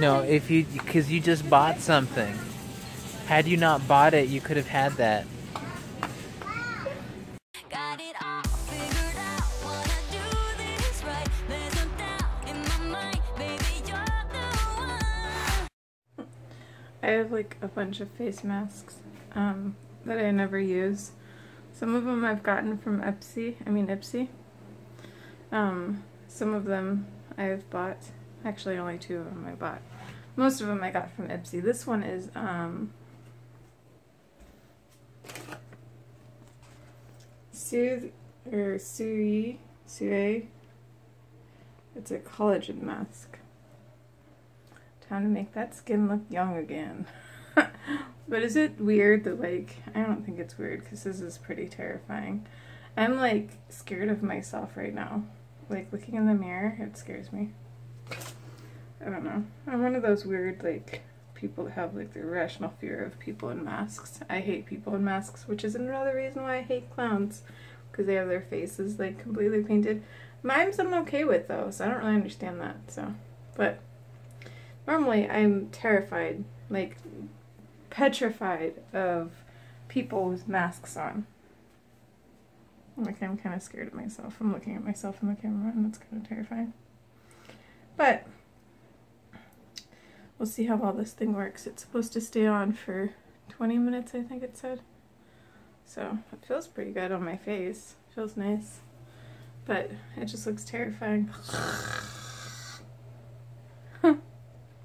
No, if you because you just bought something. Had you not bought it, you could have had that. Got it all figured out. Wanna do this right. There's no doubt in my mind, baby, you're the one. I have like a bunch of face masks um, that I never use. Some of them I've gotten from Epsy, I mean Ipsy. Um, some of them I have bought. Actually, only two of them I bought. Most of them I got from Ipsy. This one is um, Soothe or Sui Sue. It's a collagen mask. Time to make that skin look young again. but is it weird that, like, I don't think it's weird because this is pretty terrifying. I'm, like, scared of myself right now. Like, looking in the mirror, it scares me. I don't know. I'm one of those weird, like, people that have, like, the irrational fear of people in masks. I hate people in masks, which is another reason why I hate clowns. Because they have their faces, like, completely painted. Mimes I'm okay with, though, so I don't really understand that, so. But normally I'm terrified, like petrified of people with masks on. Like I'm kind of scared of myself. I'm looking at myself in the camera and it's kind of terrifying. But we'll see how well this thing works. It's supposed to stay on for 20 minutes, I think it said. So it feels pretty good on my face. Feels nice. But it just looks terrifying.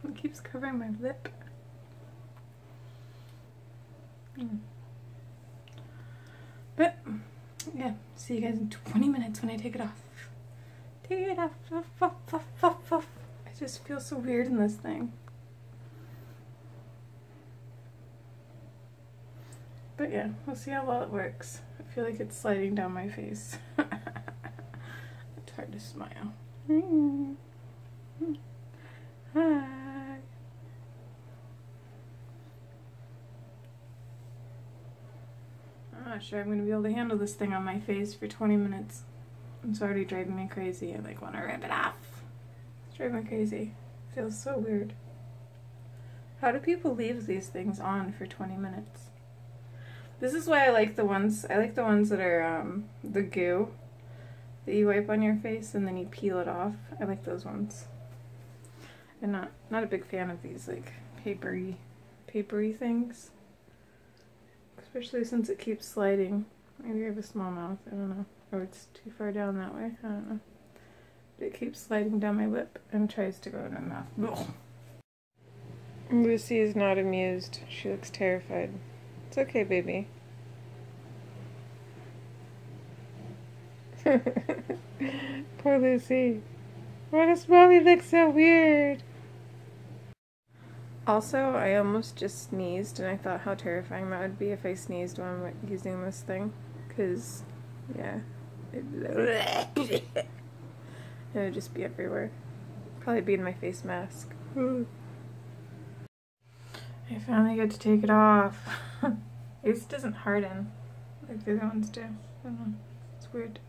It keeps covering my lip. Hmm. But, yeah, see you guys in 20 minutes when I take it off. Take it off, off, off, off, just feel so weird in this thing. But yeah, we'll see how well it works. I feel like it's sliding down my face. it's hard to smile. Hmm. Hi. I'm not sure I'm gonna be able to handle this thing on my face for 20 minutes. It's already driving me crazy. I like want to rip it off. It's driving me crazy. Feels so weird. How do people leave these things on for 20 minutes? This is why I like the ones, I like the ones that are um, the goo that you wipe on your face and then you peel it off. I like those ones. I'm not, not a big fan of these like papery, papery things. Especially since it keeps sliding. Maybe I have a small mouth, I don't know. Or it's too far down that way, I don't know. It keeps sliding down my lip and tries to go in my mouth. Ugh. Lucy is not amused. She looks terrified. It's okay, baby. Poor Lucy. Why does mommy look so weird? Also, I almost just sneezed, and I thought how terrifying that would be if I sneezed while I'm using this thing. Because, yeah. It, would just be everywhere. Probably be in my face mask. I finally get to take it off. it doesn't harden like the other ones do. I don't know. It's weird.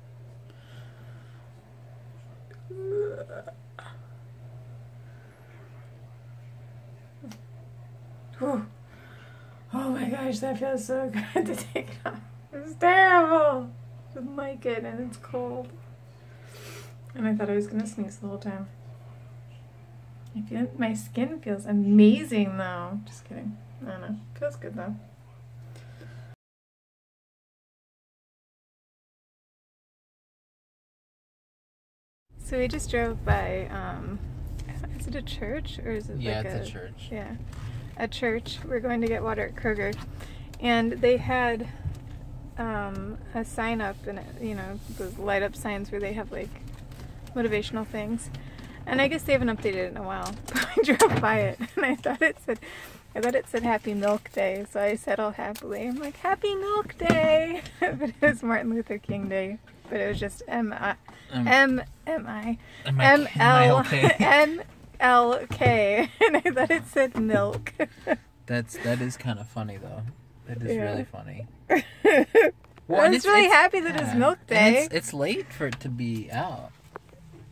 Oh my gosh, that feels so good to take it off. It's terrible. I like it and it's cold. And I thought I was gonna sneeze the whole time. I feel my skin feels amazing though. Just kidding. I don't know. Feels good though. So we just drove by um is it a church or is it Yeah, like it's a church. Yeah. A church. We're going to get water at Kroger. And they had um, a sign up and you know, those light up signs where they have like motivational things. And I guess they haven't updated it in a while. But I drove by it and I thought it said I thought it said Happy Milk Day, so I said all happily. I'm like, Happy Milk Day but it was Martin Luther King Day. But it was just M I M M I I- M I L? M L K and I thought it said milk. That's that is kind of funny though. That is Yeah. really funny. I and was really happy that it's Milk Day. It's, it's late for it to be out.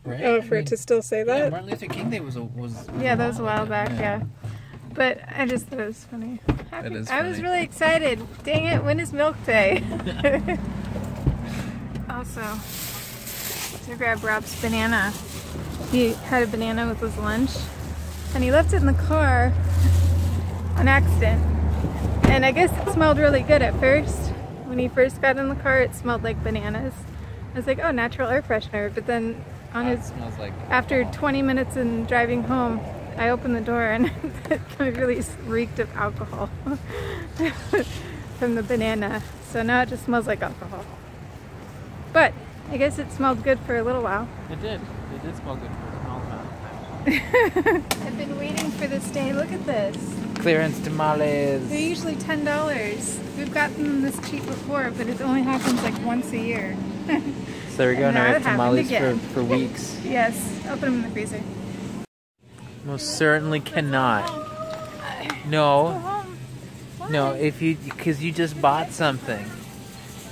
Right? Oh, I for it to still say yeah, that? Martin Luther King Day was a, was. was Yeah, that was a while back, yeah. But I just thought it was funny. Happy- is I was really excited. Dang it, when is milk day? also, to grab Rob's banana. He had a banana with his lunch and he left it in the car on accident. And I guess it smelled really good at first. When he first got in the car, it smelled like bananas. I was like, oh, natural air freshener. But then on his smells like. after 20 minutes in driving home, I opened the door and it really reeked of alcohol from the banana. So now it just smells like alcohol. But I guess it smelled good for a little while. It did. It did smell good for a small amount of I've been waiting for this day. Look at this. Clearance tamales. They're usually $10. We've gotten them this cheap before, but it only happens like once a year. So there we go. Now we have tamales for, for weeks. yes, I'll put them in the freezer. Most certainly cannot. No, no. If you because you just bought something.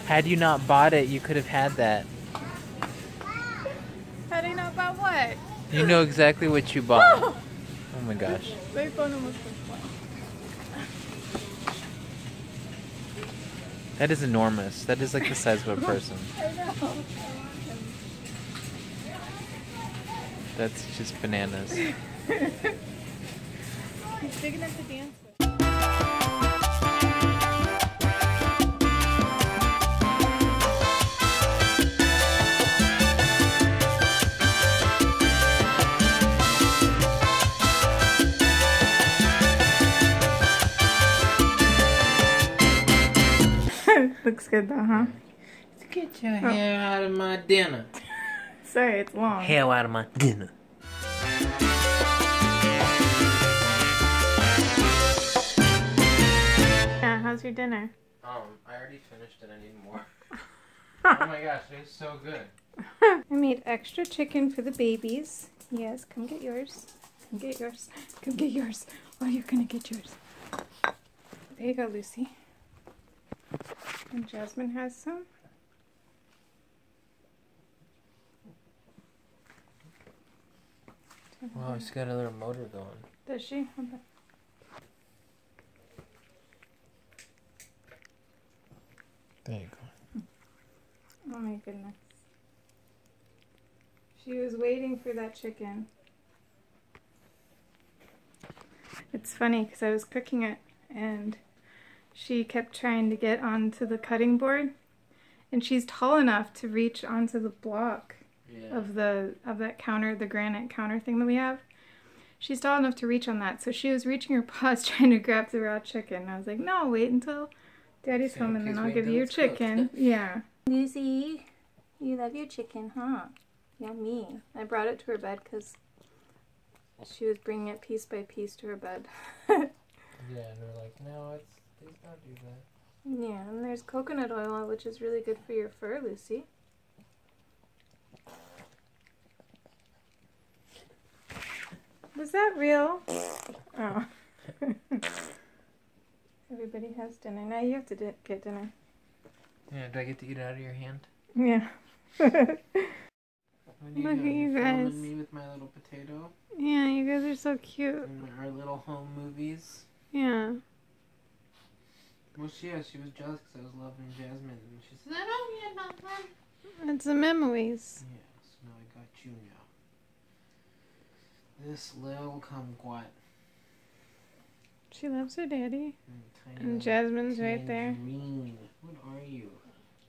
Had you not bought it, you could have had that. How do you know about what? You know exactly what you bought. Oh my gosh. My phone almost went flat. That is enormous. That is like the size of a person. That's just bananas. He's big enough to dance Looks good though, huh? Get your hair out of my dinner. Sorry, it's long. Hair out of my dinner. Yeah, how's your dinner? Um, I already finished it. I need more. oh my gosh, it's so good. I made extra chicken for the babies. Yes, come get yours. Come get yours. Come get yours. Oh, you're gonna get yours. There you go, Lucy. And Jasmine has some. Wow, she's got a little motor going. Does she? There you go. Oh my goodness. She was waiting for that chicken. It's funny because I was cooking it and she kept trying to get onto the cutting board and she's tall enough to reach onto the block Yeah. of the of that counter, the granite counter thing that we have. She's tall enough to reach on that, so she was reaching her paws trying to grab the raw chicken. I was like, "No, wait until Daddy's Say, home, and then I'll give you your until cooked." chicken." Yeah. Lucy, you love your chicken, huh? Yummy. I brought it to her bed because she was bringing it piece by piece to her bed. Yeah, and we're like, no, it's please don't do that. yeah, and there's coconut oil, which is really good for your fur, Lucy. Was that real? Oh. Everybody has dinner. Now you have to di- get dinner. Yeah, do I get to eat it out of your hand? Yeah. Look at you guys. me with my little potato yeah, you guys are so cute. and our little home movies. Yeah. Well, she, yeah, she was jealous because I was loving Jasmine, and she said, "I don't get nothing." It's the memories. Yes, now I got you now. This little kumquat. She loves her daddy. And, And Jasmine's right there. Tangerine. What are you?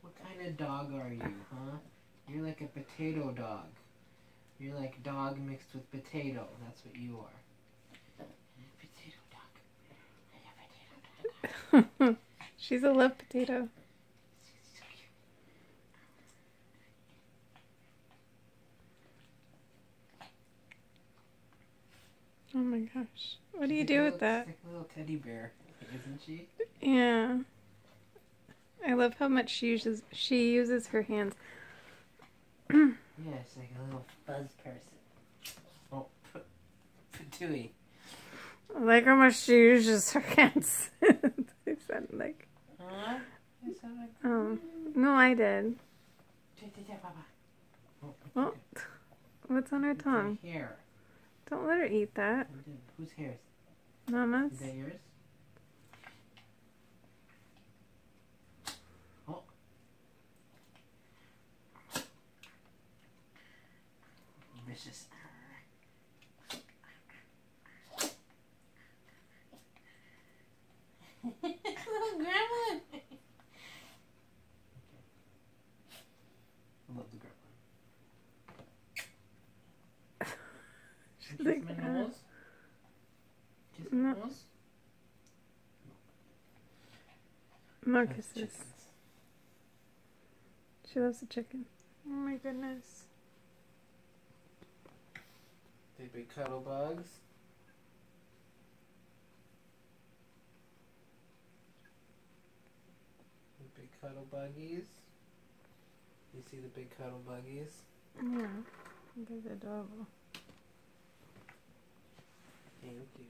What kind of dog are you, huh? You're like a potato dog. You're like dog mixed with potato. That's what you are. Potato dog. I a potato dog. She's a love potato. Oh my gosh. What do you do with that? she's like a little teddy bear, isn't she? Yeah. I love how much she uses she uses her hands. Yeah, she's like a little fuzz person. Oh, patooey. I like how much she uses her hands. like Huh? Like. um no I did. Oh, Oh. What's on her It's tongue? hair. Don't let her eat that. Whose hair? Mama's. Is that yours? Oh. Vicious. Grandma. I love the gremlin. She's Kiss my nose. Kiss No. my nose. More That's kisses. chickens. She loves the chicken. Oh my goodness. They big cuddle bugs. The big cuddle buggies. You see the big cuddle buggies? Yeah. You guys are adorable. Thank you.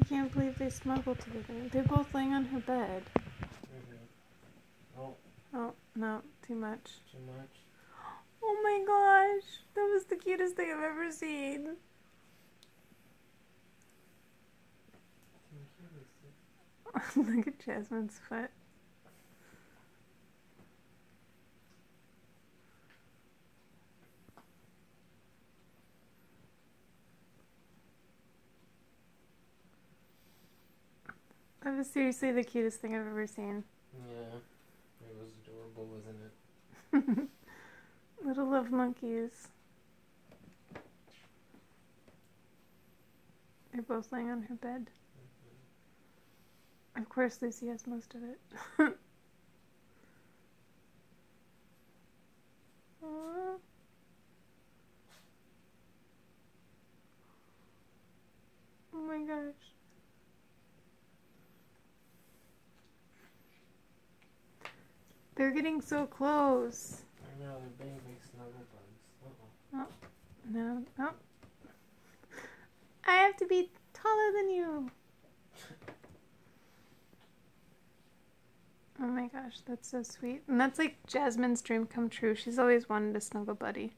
I can't believe they smuggled together. They're both laying on her bed. Mm-hmm. Oh, Oh, no, too much. too much. Oh my gosh. That was the cutest thing I've ever seen. Thank you, Lucy. Look at Jasmine's foot. Was seriously the cutest thing I've ever seen. Yeah. It was adorable, wasn't it? Little love monkeys. They're both laying on her bed. Mm-hmm. Of course, Lucy has most of it. Oh my gosh. They're getting so close. I know, they're big snuggle bugs. Uh-oh. No, no. I have to be taller than you. Oh my gosh, that's so sweet. And that's like Jasmine's dream come true. She's always wanted a snuggle buddy.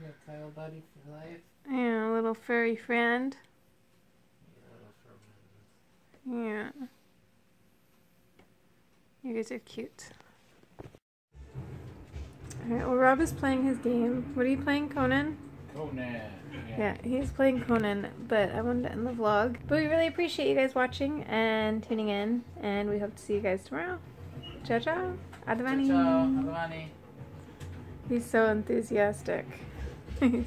You got Buddy for life? Yeah, a little furry friend. Yeah. You guys are cute. Alright, well, Rob is playing his game. What are you playing, Conan? Conan. Yeah, he's playing Conan, but I wanted to end the vlog. But we really appreciate you guys watching and tuning in, and we hope to see you guys tomorrow. Ciao, ciao. Advani. Ciao, Advani. He's so enthusiastic. He's-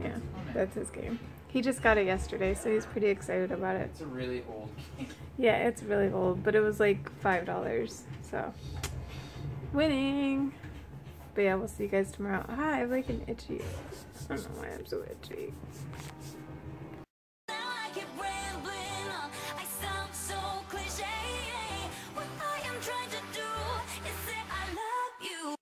yeah, that's his game. He just got it yesterday, so he's pretty excited about it. It's a really old game. Yeah, it's really old, but it was like five dollars. So winning. But yeah, we'll see you guys tomorrow. Ah, I have like an itchy. I don't know why I'm so itchy.